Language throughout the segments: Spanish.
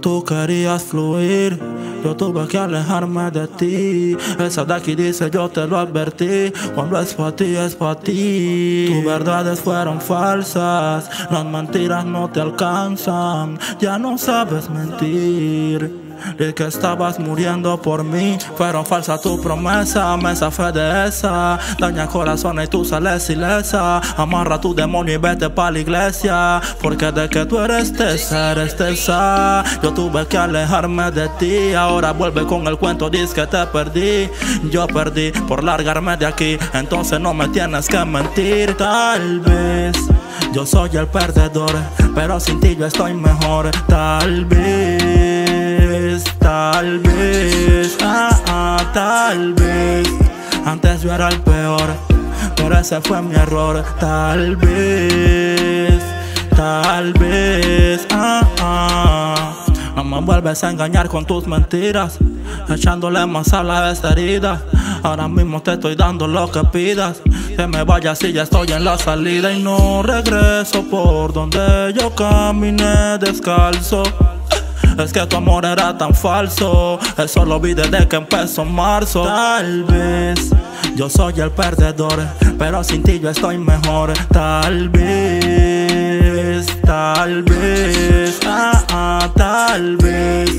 Tú querías fluir, yo tuve que alejarme de ti. Esa de aquí dice yo te lo advertí. Cuando es para ti, es para ti. Tus verdades fueron falsas, las mentiras no te alcanzan. Ya no sabes mentir de que estabas muriendo por mí. Fueron falsas tu promesa, me fe de esa. Daña corazón y tú sales ilesa. Amarra tu demonio y vete pa' la iglesia. Porque de que tú eres tesa, eres tesa. Yo tuve que alejarme de ti. Ahora vuelve con el cuento, dice que te perdí. Yo perdí por largarme de aquí. Entonces no me tienes que mentir. Tal vez. Yo soy el perdedor, pero sin ti yo estoy mejor. Tal vez, tal vez, ah, ah, tal vez. Antes yo era el peor, pero ese fue mi error. Tal vez, tal vez, ah, ah. No me vuelves a engañar con tus mentiras, echándole más a esta herida. Ahora mismo te estoy dando lo que pidas. Que me vayas y ya estoy en la salida y no regreso por donde yo caminé descalzo. Es que tu amor era tan falso. Eso lo vi desde que empezó marzo. Tal vez yo soy el perdedor, pero sin ti yo estoy mejor. Tal vez, tal vez, ah, ah, tal vez.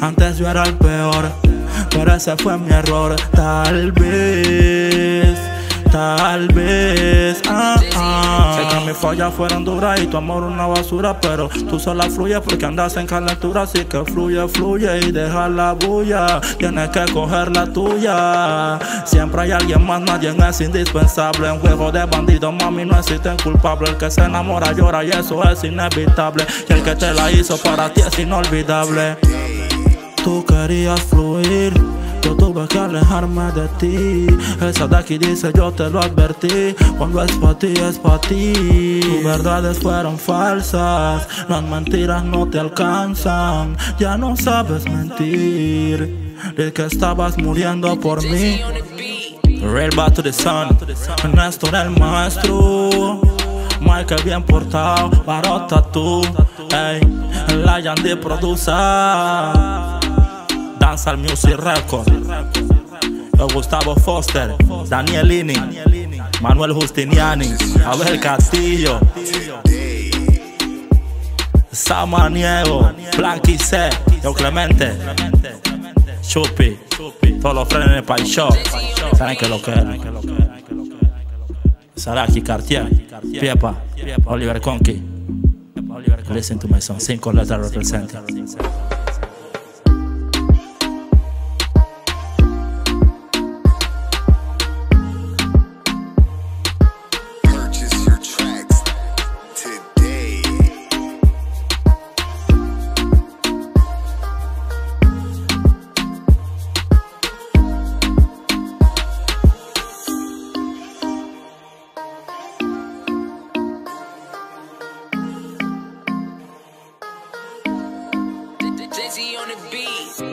Antes yo era el peor, pero ese fue mi error. Tal vez. Tal vez, ah, mis fallas fueron duras y tu amor una basura, pero tú sola fluye porque andas en calentura, así que fluye, fluye y deja la bulla. Tienes que coger la tuya. Siempre hay alguien más, nadie es indispensable. Un juego de bandidos, mami, no existe culpable. El que se enamora llora y eso es inevitable. Y el que te la hizo para ti es inolvidable. Tú querías fluir yo tuve que alejarme de ti. Esa de aquí dice yo te lo advertí. Cuando es para ti, es para ti. Tus verdades fueron falsas. Las mentiras no te alcanzan. Ya no sabes mentir. De que estabas muriendo por mí. Real back to the sun. Néstor el maestro. Michael bien portado. Barota tú. Ey, la Yandy produce. Music Record. Gustavo Foster, Danielini, Manuel Justiniani, Abel Castillo, Samaniego, Blanqui C, Yo Clemente, Chupi, todos los frenes en el. Saben que lo que es. Saraki Cartier, Piepa, Oliver Conky. Listen to my song, cinco letras represent. Jay-Z on the beat.